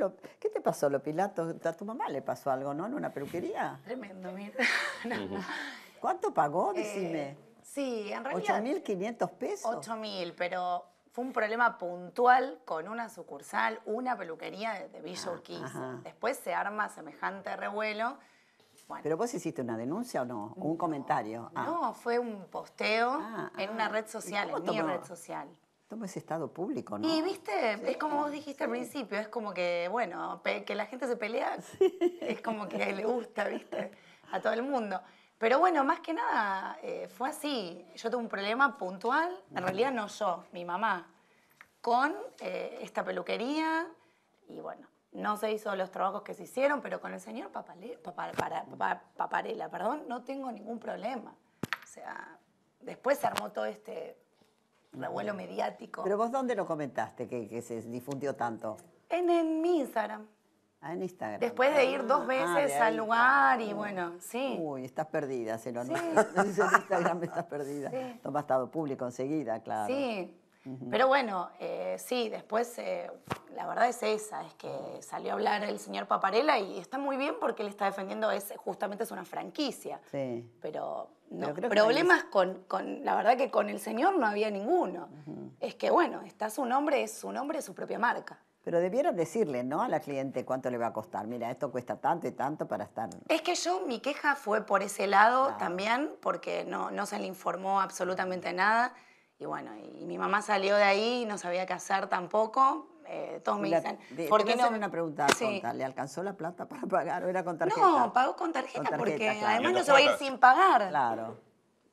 Lo- ¿Qué te pasó, lo Pilato? A tu mamá le pasó algo, ¿no? En una peluquería. Tremendo, mira. No, no. ¿Cuánto pagó? Eh, Decime. sí, en realidad. ¿8.500 pesos? 8 mil, pero fue un problema puntual con una sucursal, una peluquería de, de Villa Urquiza. ajá. Después se arma semejante revuelo. Bueno, ¿Pero vos hiciste una denuncia o no? ¿O un comentario? Ah, no, fue un posteo Ah, en ah. una red ¿Y social, en mi red social. Toma ese estado público, ¿no? Y viste, es como vos dijiste al principio, es como que, bueno, que la gente se pelea, es como que le gusta, viste, a todo el mundo. Pero bueno, más que nada, eh, fue así. Yo tuve un problema puntual, en realidad no yo, mi mamá, con eh, esta peluquería y bueno, no se hizo los trabajos que se hicieron, pero con el señor Papale- Papa- para- Papa- Paparela, perdón, no tengo ningún problema. O sea, después se armó todo este revuelo mediático. ¿Pero vos dónde lo comentaste que, que se difundió tanto? En, en mi Instagram. Ah, en Instagram. Después de ir dos Ah, veces al lugar y bueno, sí. Uy, estás perdida, se lo Sí. en Instagram estás perdida. Sí. Toma estado público enseguida, claro. Sí. Pero bueno, eh, sí, después eh, la verdad es esa, es que salió a hablar el señor Paparela y está muy bien porque él está defendiendo, es, justamente es una franquicia. Sí. Pero, no, Pero problemas con, con, la verdad que con el señor no había ninguno. Es que bueno, está su nombre, es su nombre, es su propia marca. Pero debieran decirle, ¿no? A la cliente cuánto le va a costar. Mira, esto cuesta tanto y tanto para estar. Es que yo, mi queja fue por ese lado Claro. también, porque no, no se le informó absolutamente nada. Y bueno, y mi mamá salió de ahí, no sabía qué hacer tampoco. Eh, todos me dicen, de- ¿por qué no? hacer una pregunta Sí. tonta. ¿Le alcanzó la plata para pagar o era con tarjeta? No, pagó con tarjeta, Con tarjeta, porque claro. además no se va a ir sin pagar. Claro.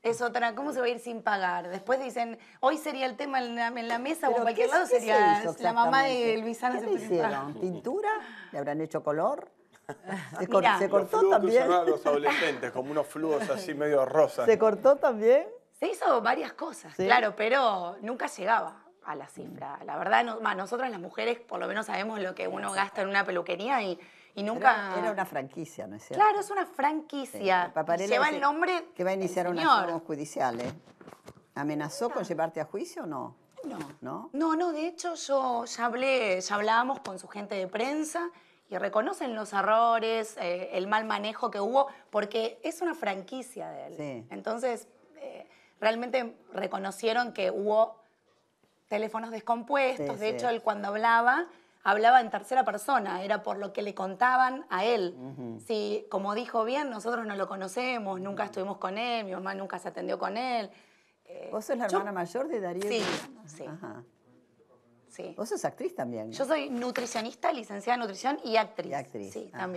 Es otra, ¿cómo se va a ir sin pagar? Después dicen, hoy sería el tema en la, en la mesa o en cualquier ¿qué- lado se sería hizo la mamá de? Luisana ¿Qué le Sepúlveda. hicieron? ¿Tintura? ¿Le habrán hecho color? ¿Se, cor- Mirá. se Los cortó que también? usan los adolescentes, como unos flúos así medio rosas. ¿Se cortó también? Se hizo varias cosas, ¿Sí? claro, pero nunca llegaba a la cifra. La verdad, no, ma, nosotras las mujeres por lo menos sabemos lo que uno gasta en una peluquería y, y nunca... Era, era una franquicia, ¿no es cierto? Claro, es una franquicia. Sí, Paparella Lleva el nombre Que va a iniciar una acción judicial, ¿eh? ¿Amenazó con llevarte a juicio o no? No. ¿No? No, no, de hecho yo ya hablé, ya hablábamos con su gente de prensa y reconocen los errores, eh, el mal manejo que hubo, porque es una franquicia de él. Sí. Entonces, realmente reconocieron que hubo teléfonos descompuestos. Sí, de sí. hecho, él cuando hablaba, hablaba en tercera persona, era por lo que le contaban a él. Si, como dijo bien, nosotros no lo conocemos, nunca estuvimos con él, mi mamá nunca se atendió con él. Eh, ¿Vos sos la yo- hermana mayor de Darío? Sí, Diana? sí. Ajá. Sí. Vos sos actriz también. ¿no? Yo soy nutricionista, licenciada en nutrición y actriz. Y actriz, Sí, ah. también.